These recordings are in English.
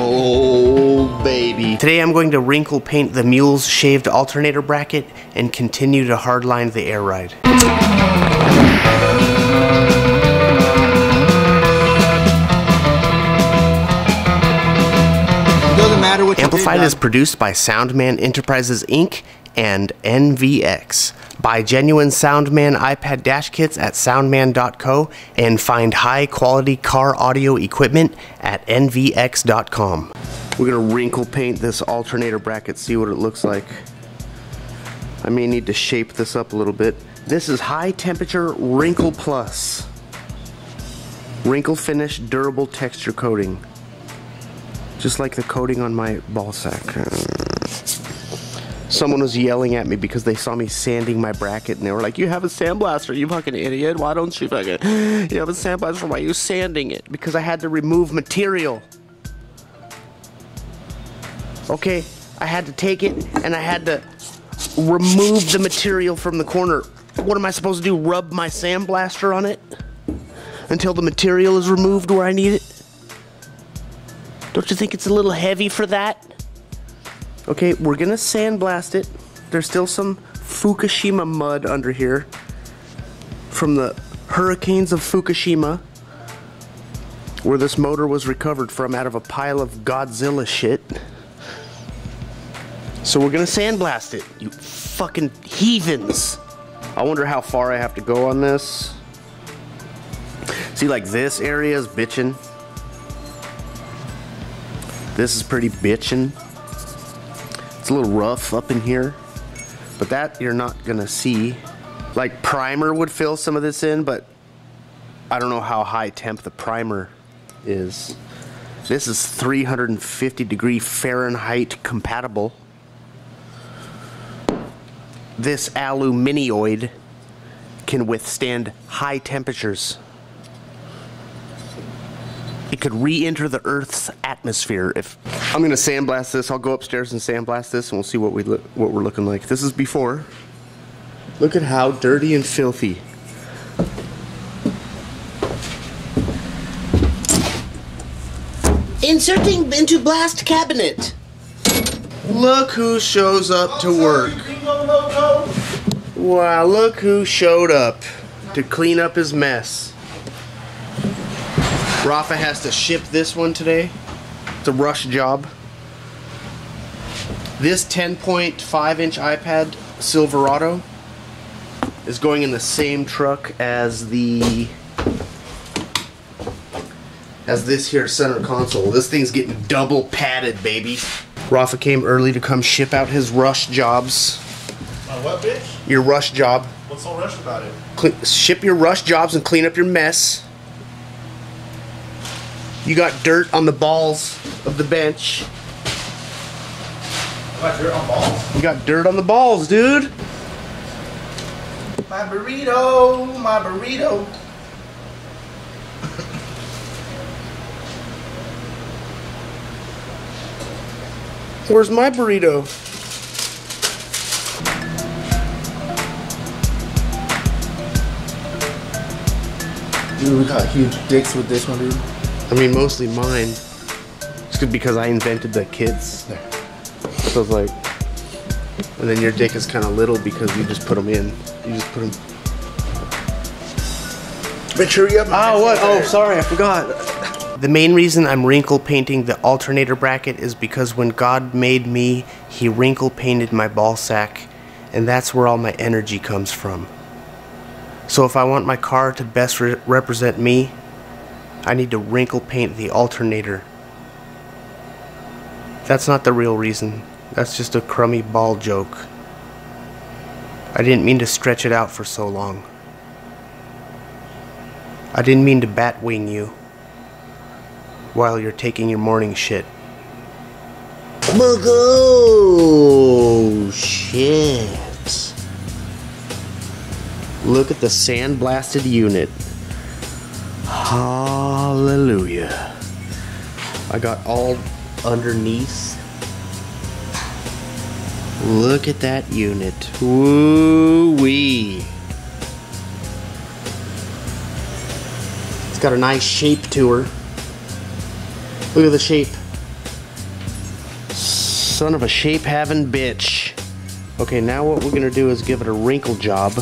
Oh, baby. Today I'm going to wrinkle paint the mule's shaved alternator bracket and continue to hardline the air ride. Doesn't matter what Amplified you is produced by Soundman Enterprises Inc. and NVX. Buy genuine Soundman iPad dash kits at soundman.co and find high quality car audio equipment at nvx.com. We're gonna wrinkle paint this alternator bracket, see what it looks like. I may need to shape this up a little bit. This is high temperature wrinkle plus. Wrinkle finish durable texture coating. Just like the coating on my ball sack. Someone was yelling at me because they saw me sanding my bracket and they were like, You have a sandblaster, you fucking idiot. Why don't you fucking. You have a sandblaster, why are you sanding it? Because I had to remove material. Okay, I had to take it and I had to remove the material from the corner. What am I supposed to do? Rub my sandblaster on it? Until the material is removed where I need it? Don't you think it's a little heavy for that? Okay, we're gonna sandblast it. There's still some Fukushima mud under here from the hurricanes of Fukushima where this motor was recovered from out of a pile of Godzilla shit. So we're gonna sandblast it, you fucking heathens. I wonder how far I have to go on this. See, like this area is bitching. This is pretty bitchin'. It's a little rough up in here, but that you're not gonna see. Like primer would fill some of this in, but I don't know how high temp the primer is. This is 350 degree Fahrenheit compatible. This aluminioid can withstand high temperatures. It could re-enter the Earth's atmosphere if I'm gonna sandblast this. I'll go upstairs and sandblast this, and we'll see what we look, what we're looking like. This is before. Look at how dirty and filthy. Inserting into blast cabinet. Look who shows up to work. Wow, look who showed up to clean up his mess. Rafa has to ship this one today. It's a rush job. This 10.5 inch iPad Silverado is going in the same truck as the as this here center console. This thing's getting double padded, baby. Rafa came early to come ship out his rush jobs. My what, bitch? Your rush job. What's so rush about it? Cle- ship your rush jobs and clean up your mess. You got dirt on the balls of the bench. I got dirt on balls. You got dirt on the balls, dude. My burrito, my burrito. Where's my burrito? Dude, we got huge dicks with this one, dude. I mean, mostly mine. It's good because I invented the kids. So it's like, and then your dick is kind of little because you just put them in. You just put them. Bitch, hurry up. Oh, what? Oh, sorry, I forgot. The main reason I'm wrinkle painting the alternator bracket is because when God made me, He wrinkle painted my ball sack, and that's where all my energy comes from. So if I want my car to best re- represent me, I need to wrinkle paint the alternator. That's not the real reason. That's just a crummy ball joke. I didn't mean to stretch it out for so long. I didn't mean to batwing you while you're taking your morning shit. Oh, shit. Look at the sandblasted unit. Hallelujah. I got all underneath Look at that unit. Woo wee. It's got a nice shape to her. Look at the shape. Son of a shape having bitch. Okay, now what we're gonna do is give it a wrinkle job.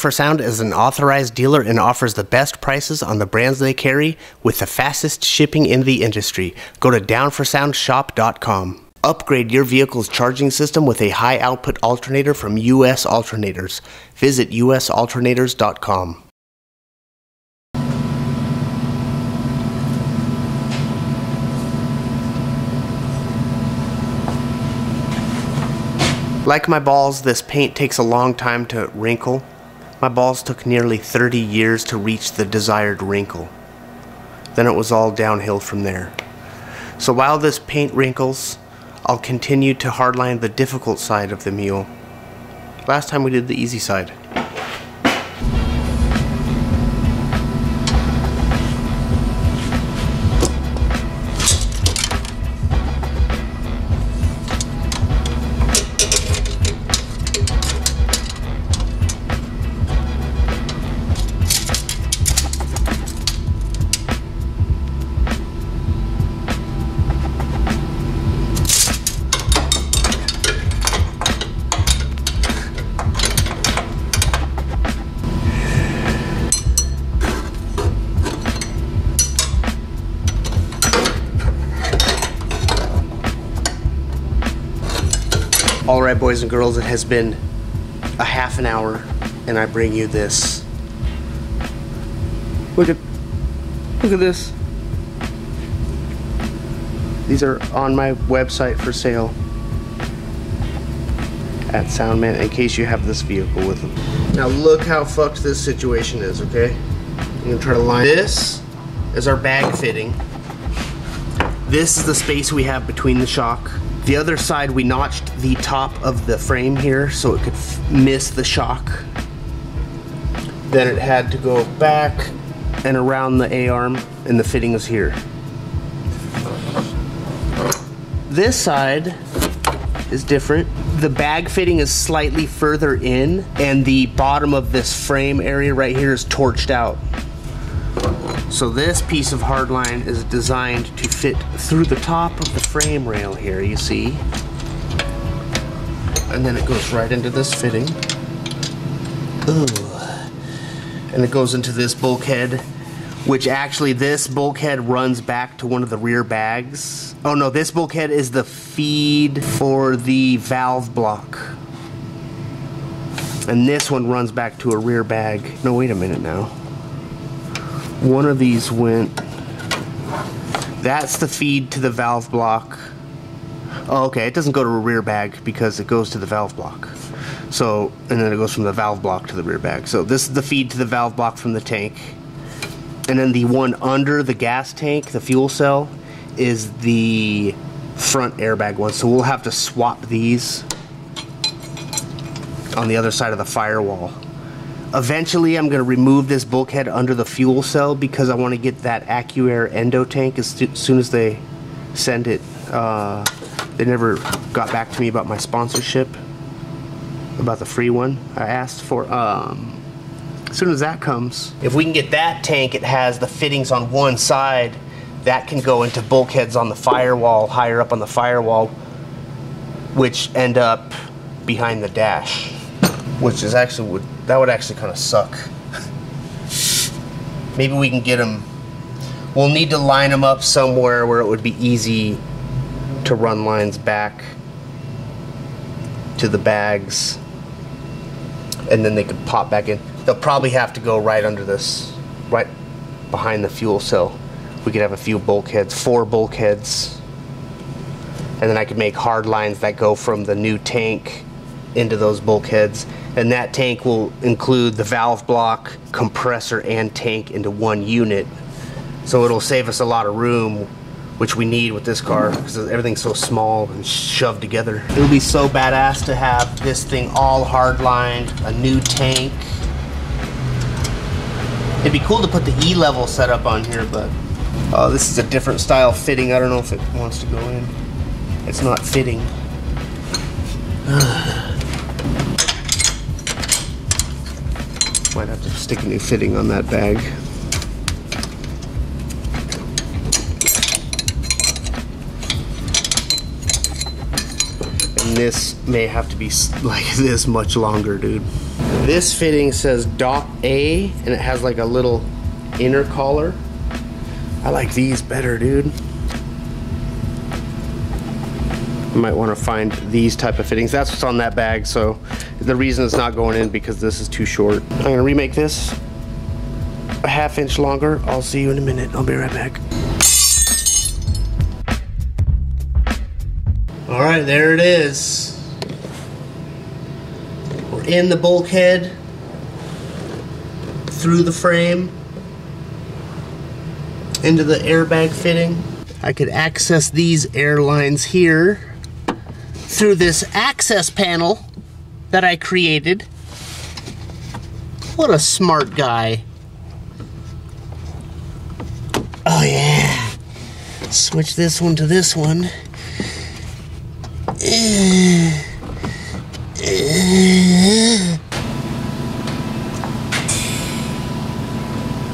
For Sound is an authorized dealer and offers the best prices on the brands they carry with the fastest shipping in the industry. Go to down4soundshop.com. Upgrade your vehicle's charging system with a high output alternator from US Alternators. Visit usalternators.com. Like my balls, this paint takes a long time to wrinkle. My balls took nearly 30 years to reach the desired wrinkle. Then it was all downhill from there. So while this paint wrinkles, I'll continue to hardline the difficult side of the mule. Last time we did the easy side. Right, boys and girls, it has been a half an hour, and I bring you this. Look at, look at this. These are on my website for sale at Soundman in case you have this vehicle with them. Now look how fucked this situation is, okay? I'm gonna try to line this is our bag fitting. This is the space we have between the shock. The other side we notched the top of the frame here so it could miss the shock. Then it had to go back and around the A-arm and the fitting is here. This side is different. The bag fitting is slightly further in and the bottom of this frame area right here is torched out. So this piece of hardline is designed to fit through the top of the frame rail here, you see. And then it goes right into this fitting. Ooh. And it goes into this bulkhead, which actually this bulkhead runs back to one of the rear bags. Oh no, this bulkhead is the feed for the valve block. And this one runs back to a rear bag. No, wait a minute now one of these went that's the feed to the valve block. Oh, okay it doesn't go to a rear bag because it goes to the valve block. So and then it goes from the valve block to the rear bag. So this is the feed to the valve block from the tank. And then the one under the gas tank the fuel cell is the front airbag one. So we'll have to swap these on the other side of the firewall Eventually, I'm going to remove this bulkhead under the fuel cell because I want to get that AccuAir endo tank as soon as they send it. Uh, they never got back to me about my sponsorship, about the free one I asked for. Um, as soon as that comes, if we can get that tank, it has the fittings on one side. That can go into bulkheads on the firewall, higher up on the firewall, which end up behind the dash which is actually would that would actually kind of suck. Maybe we can get them. We'll need to line them up somewhere where it would be easy to run lines back to the bags and then they could pop back in. They'll probably have to go right under this, right behind the fuel cell. We could have a few bulkheads, four bulkheads, and then I could make hard lines that go from the new tank into those bulkheads. And that tank will include the valve block, compressor, and tank into one unit. So it'll save us a lot of room which we need with this car because everything's so small and shoved together. It'll be so badass to have this thing all hardlined, a new tank. It'd be cool to put the E-level setup on here, but uh, this is a different style fitting. I don't know if it wants to go in. It's not fitting. Might have to stick a new fitting on that bag. and this may have to be like this much longer, dude. This fitting says dot A, and it has like a little inner collar. I like these better, dude. You might want to find these type of fittings. That's what's on that bag, so the reason it's not going in because this is too short. I'm gonna remake this a half inch longer. I'll see you in a minute. I'll be right back. All right, there it is. We're in the bulkhead, through the frame, into the airbag fitting. I could access these air lines here through this access panel that I created. What a smart guy. Oh yeah. Switch this one to this one.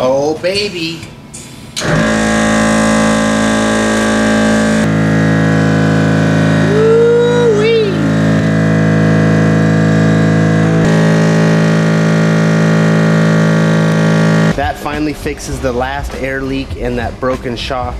Oh, baby. The last air leak and that broken shock.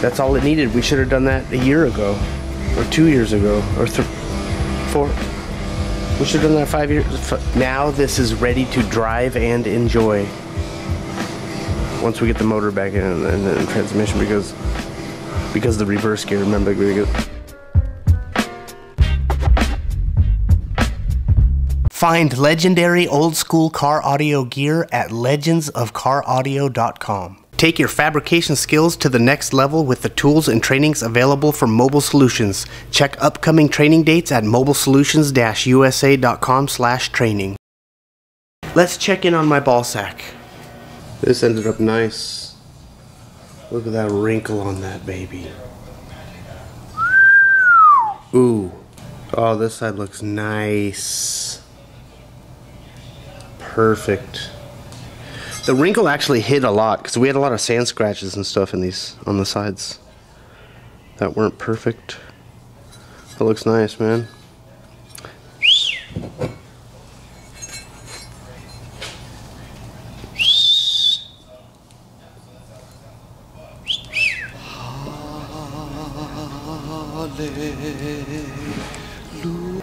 That's all it needed. We should have done that a year ago, or two years ago, or four. We should have done that five years. Now this is ready to drive and enjoy. Once we get the motor back in and, and, transmission, because because the reverse gear. Remember, we Find legendary old school car audio gear at legendsofcaraudio.com. Take your fabrication skills to the next level with the tools and trainings available from Mobile Solutions. Check upcoming training dates at mobilesolutions-usa.com/training. Let's check in on my ball sack. This ended up nice. Look at that wrinkle on that baby. Ooh. Oh, this side looks nice. Perfect. The wrinkle actually hid a lot because we had a lot of sand scratches and stuff in these on the sides that weren't perfect. That looks nice, man.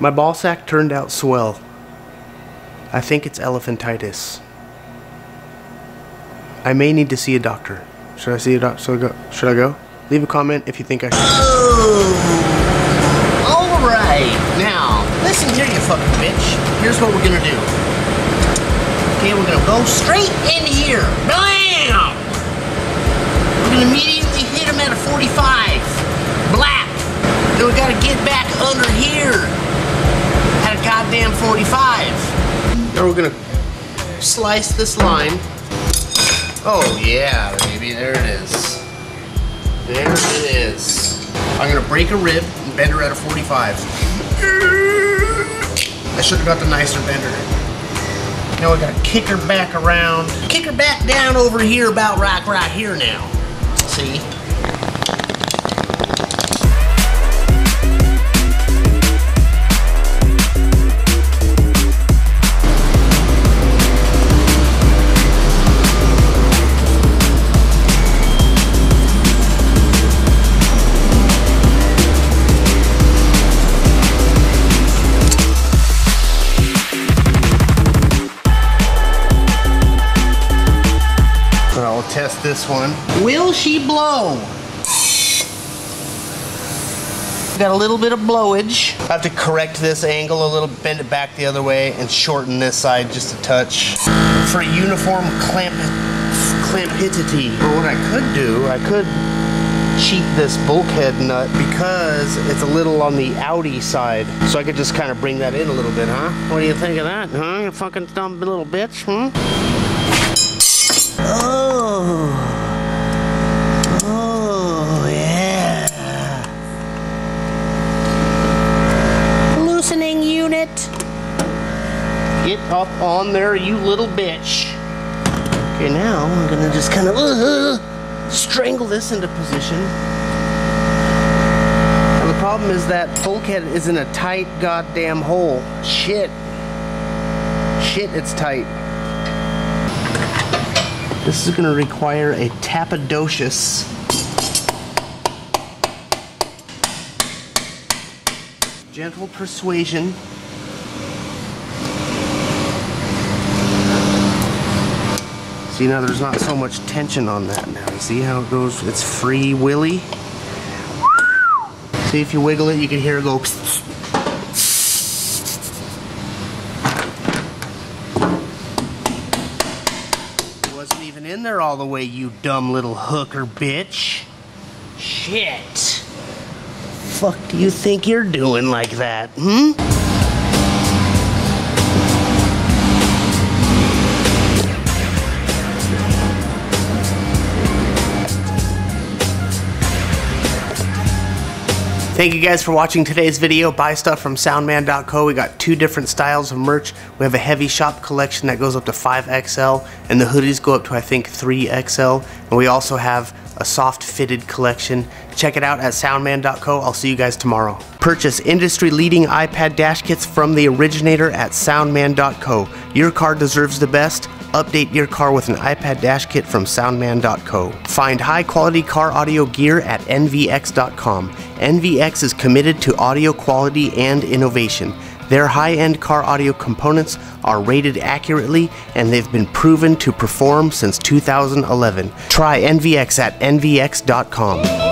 My ball sack turned out swell. I think it's elephantitis. I may need to see a doctor. Should I see a doctor? Should I go? Should I go? Leave a comment if you think I should. Oh! Alright! Now, listen here, you fucking bitch. Here's what we're gonna do. Okay, we're gonna go straight in here. Bam! We're gonna immediately hit him at a 45. Black. Then we gotta get back under here at a goddamn 45. Now we're gonna slice this line Oh yeah, baby, there it is. There it is. I'm gonna break a rib and bend her at a 45. I should have got the nicer bender. Now I gotta kick her back around. Kick her back down over here about right, right here now. See? This one. Will she blow? Got a little bit of blowage. I have to correct this angle a little, bend it back the other way, and shorten this side just a touch. For a uniform clamp clampidity. Or what I could do, I could cheat this bulkhead nut because it's a little on the outy side. So I could just kind of bring that in a little bit, huh? What do you think of that, huh? You fucking dumb little bitch, huh? Oh, yeah. Loosening unit. Get up on there, you little bitch. Okay, now I'm gonna just kind of uh, strangle this into position. Now the problem is that bulkhead is in a tight goddamn hole. Shit. Shit, it's tight. This is gonna require a tapadocious gentle persuasion See now there's not so much tension on that now. See how it goes? It's free willy. See if you wiggle it, you can hear it go. Wasn't even in there all the way, you dumb little hooker bitch. Shit. Fuck do you think you're doing like that, hmm? Thank you guys for watching today's video. Buy stuff from soundman.co. We got two different styles of merch. We have a heavy shop collection that goes up to 5XL, and the hoodies go up to I think 3XL. And we also have a soft fitted collection. Check it out at soundman.co. I'll see you guys tomorrow. Purchase industry leading iPad dash kits from the originator at soundman.co. Your car deserves the best. Update your car with an iPad dash kit from soundman.co. Find high quality car audio gear at nvx.com. NVX is committed to audio quality and innovation. Their high end car audio components are rated accurately and they've been proven to perform since 2011. Try NVX at nvx.com.